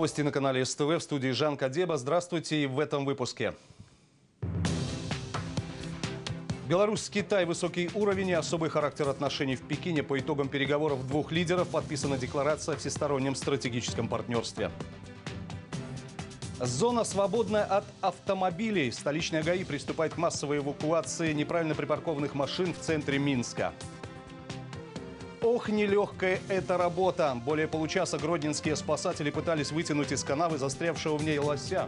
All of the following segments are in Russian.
Новости на канале СТВ в студии Жан Кадеба. Здравствуйте и в этом выпуске. Беларусь-Китай высокий уровень и особый характер отношений в Пекине по итогам переговоров двух лидеров подписана декларация о всестороннем стратегическом партнерстве. Зона свободная от автомобилей. Столичная ГАИ приступает к массовой эвакуации неправильно припаркованных машин в центре Минска. Ох, нелегкая эта работа. Более получаса гродненские спасатели пытались вытянуть из канавы застрявшего в ней лося.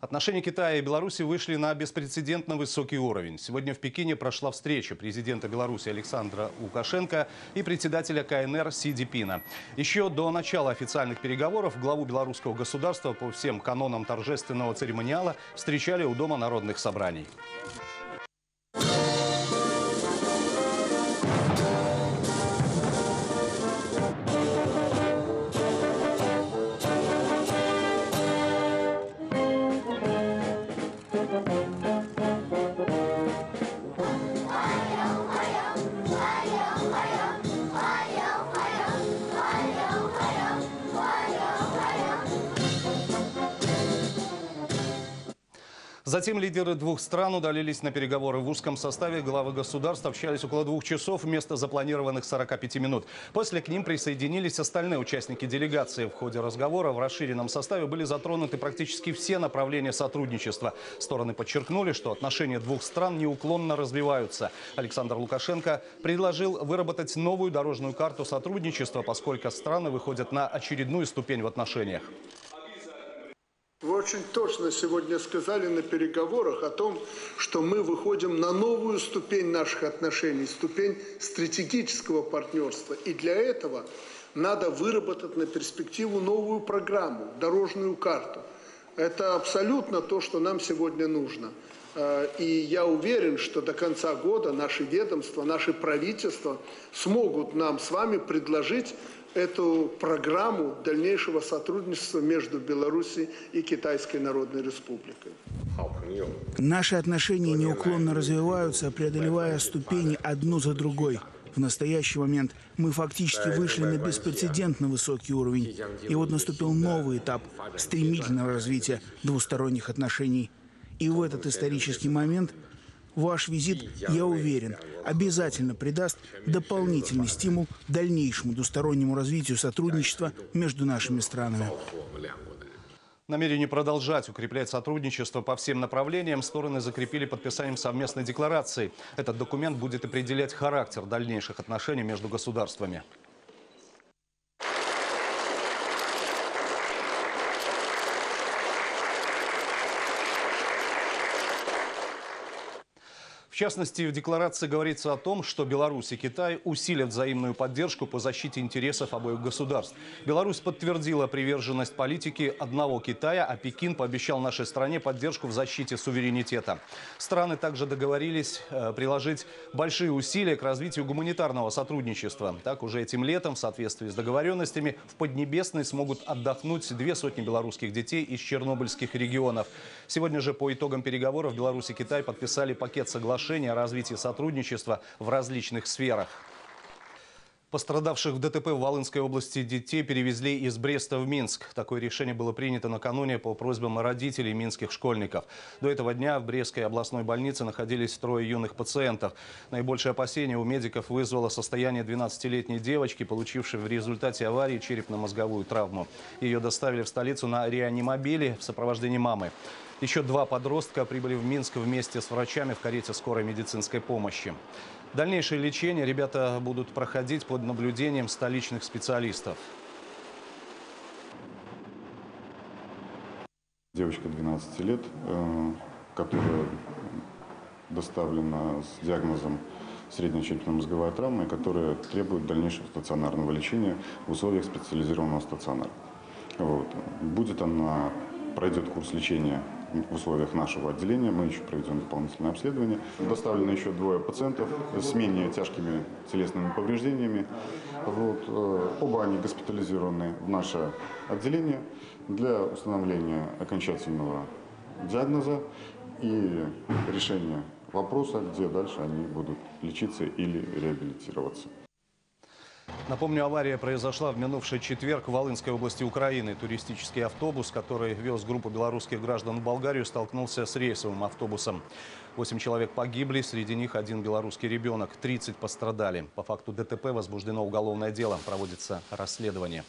Отношения Китая и Беларуси вышли на беспрецедентно высокий уровень. Сегодня в Пекине прошла встреча президента Беларуси Александра Лукашенко и председателя КНР Си Дипина. Еще до начала официальных переговоров главу белорусского государства по всем канонам торжественного церемониала встречали у Дома народных собраний. Затем лидеры двух стран удалились на переговоры в узком составе. Главы государств общались около двух часов вместо запланированных 45 минут. После к ним присоединились остальные участники делегации. В ходе разговора в расширенном составе были затронуты практически все направления сотрудничества. Стороны подчеркнули, что отношения двух стран неуклонно развиваются. Александр Лукашенко предложил выработать новую дорожную карту сотрудничества, поскольку страны выходят на очередную ступень в отношениях. Вы очень точно сегодня сказали на переговорах о том, что мы выходим на новую ступень наших отношений, ступень стратегического партнерства. И для этого надо выработать на перспективу новую программу, дорожную карту. Это абсолютно то, что нам сегодня нужно. Э, и я уверен, что до конца года наши ведомства, наши правительства смогут нам с вами предложить эту программу дальнейшего сотрудничества между Беларусью и Китайской Народной Республикой. Наши отношения неуклонно развиваются, преодолевая ступени одну за другой. В настоящий момент мы фактически вышли на беспрецедентно высокий уровень. И вот наступил новый этап стремительного развития двусторонних отношений. И в этот исторический момент – Ваш визит, я уверен, обязательно придаст дополнительный стимул дальнейшему двустороннему развитию сотрудничества между нашими странами. Намерение продолжать укреплять сотрудничество по всем направлениям стороны закрепили подписанием совместной декларации. Этот документ будет определять характер дальнейших отношений между государствами. Частности, в декларации говорится о том, что Беларусь и Китай усилят взаимную поддержку по защите интересов обоих государств. Беларусь подтвердила приверженность политики одного Китая, а Пекин пообещал нашей стране поддержку в защите суверенитета. Страны также договорились э, приложить большие усилия к развитию гуманитарного сотрудничества. Так, уже этим летом, в соответствии с договоренностями, в Поднебесной смогут отдохнуть две сотни белорусских детей из чернобыльских регионов. Сегодня же по итогам переговоров Беларусь и Китай подписали пакет соглашений соглашения о сотрудничества в различных сферах. Пострадавших в ДТП в Волынской области детей перевезли из Бреста в Минск. Такое решение было принято накануне по просьбам родителей минских школьников. До этого дня в Брестской областной больнице находились трое юных пациентов. Наибольшее опасение у медиков вызвало состояние 12-летней девочки, получившей в результате аварии черепно-мозговую травму. Ее доставили в столицу на реанимобиле в сопровождении мамы. Еще два подростка прибыли в Минск вместе с врачами в карете скорой медицинской помощи. Дальнейшее лечение ребята будут проходить под наблюдением столичных специалистов. Девочка 12 лет, э, которая доставлена с диагнозом средняя черепно-мозговая травма, которая требует дальнейшего стационарного лечения в условиях специализированного стационара. Вот. Будет она, пройдет курс лечения в условиях нашего отделения. Мы еще проведем дополнительное обследование. Доставлено еще двое пациентов с менее тяжкими телесными повреждениями. Вот. Э, оба они госпитализированы в наше отделение для установления окончательного диагноза и решения вопроса, где дальше они будут лечиться или реабилитироваться. Напомню, авария произошла в минувший четверг в Волынской области Украины. Туристический автобус, который вез группу белорусских граждан в Болгарию, столкнулся с рейсовым автобусом. Восемь человек погибли, среди них один белорусский ребенок. 30 пострадали. По факту ДТП возбуждено уголовное дело. Проводится расследование.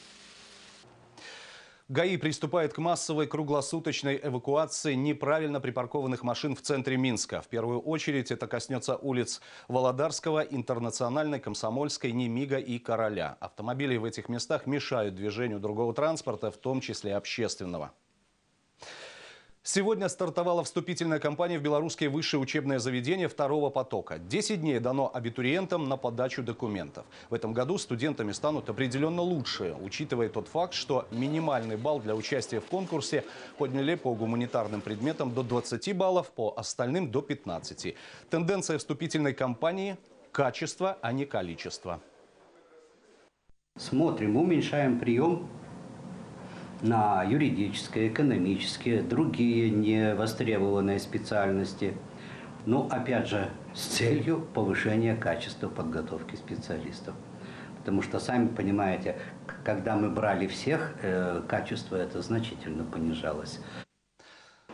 ГАИ приступает к массовой круглосуточной эвакуации неправильно припаркованных машин в центре Минска. В первую очередь это коснется улиц Володарского, Интернациональной, Комсомольской, Немига и Короля. Автомобили в этих местах мешают движению другого транспорта, в том числе общественного. Сегодня стартовала вступительная кампания в белорусские высшие учебные заведения второго потока. Десять дней дано абитуриентам на подачу документов. В этом году студентами станут определенно лучшие, учитывая тот факт, что минимальный балл для участия в конкурсе подняли по гуманитарным предметам до 20 баллов, по остальным до 15. Тенденция вступительной кампании – качество, а не количество. Смотрим, уменьшаем прием на юридические, экономические, другие невостребованные специальности. Но, опять же, с целью повышения качества подготовки специалистов. Потому что, сами понимаете, когда мы брали всех, э, качество это значительно понижалось.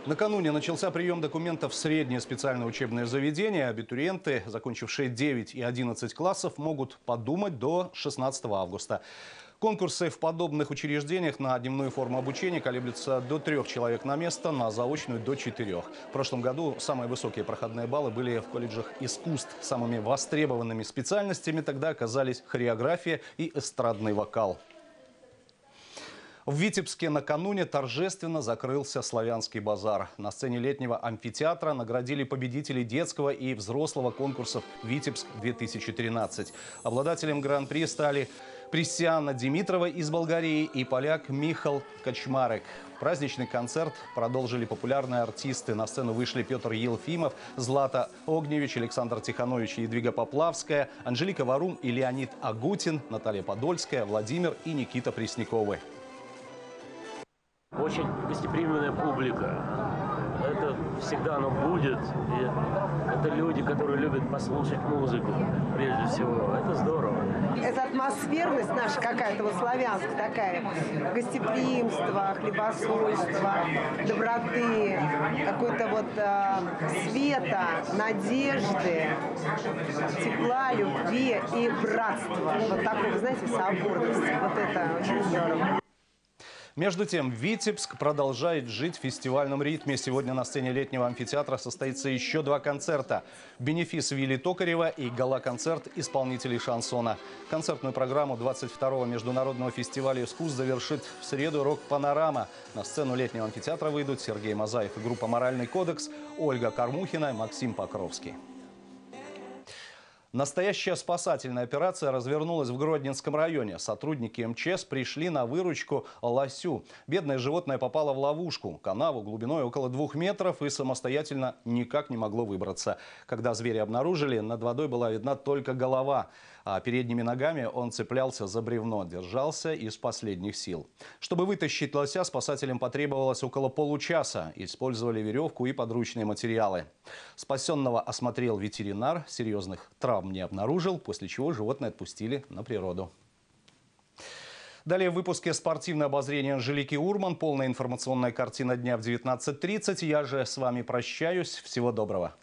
Накануне начался прием документов в среднее специальное учебное заведение. Абитуриенты, закончившие 9 и 11 классов, могут подумать до 16 августа. Конкурсы в подобных учреждениях на дневную форму обучения колеблются до трех человек на место, на заочную до четырех. В прошлом году самые высокие проходные баллы были в колледжах искусств. Самыми востребованными специальностями тогда оказались хореография и эстрадный вокал. В Витебске накануне торжественно закрылся славянский базар. На сцене летнего амфитеатра наградили победителей детского и взрослого конкурсов «Витебск-2013». Обладателем гран-при стали Присяна Димитрова из Болгарии и поляк Михал Качмарек. Праздничный концерт продолжили популярные артисты. На сцену вышли Петр Елфимов, Злата Огневич, Александр Тиханович и Едвига Поплавская, Анжелика Варум и Леонид Агутин, Наталья Подольская, Владимир и Никита Пресняковы. Очень гостеприимная публика это всегда оно будет. И это люди, которые любят послушать музыку, прежде всего. Это здорово. Атмосферность наша какая-то, вот славянская такая, гостеприимство, хлебосольство, доброты, какой-то вот э, света, надежды, тепла, любви и братства. Вот такого, знаете, соборности. Вот это очень здорово. Между тем, Витебск продолжает жить в фестивальном ритме. Сегодня на сцене летнего амфитеатра состоится еще два концерта. Бенефис Вилли Токарева и гала-концерт исполнителей шансона. Концертную программу 22-го международного фестиваля искусств завершит в среду «Рок-панорама». На сцену летнего амфитеатра выйдут Сергей Мазаев и группа «Моральный кодекс», Ольга Кормухина и Максим Покровский. Настоящая спасательная операция развернулась в Гродненском районе. Сотрудники МЧС пришли на выручку лосю. Бедное животное попало в ловушку. Канаву глубиной около двух метров и самостоятельно никак не могло выбраться. Когда звери обнаружили, над водой была видна только голова передними ногами он цеплялся за бревно, держался из последних сил. Чтобы вытащить лося, спасателям потребовалось около получаса. Использовали веревку и подручные материалы. Спасенного осмотрел ветеринар, серьезных травм не обнаружил, после чего животное отпустили на природу. Далее в выпуске спортивное обозрение Анжелики Урман. Полная информационная картина дня в 19.30. Я же с вами прощаюсь. Всего доброго.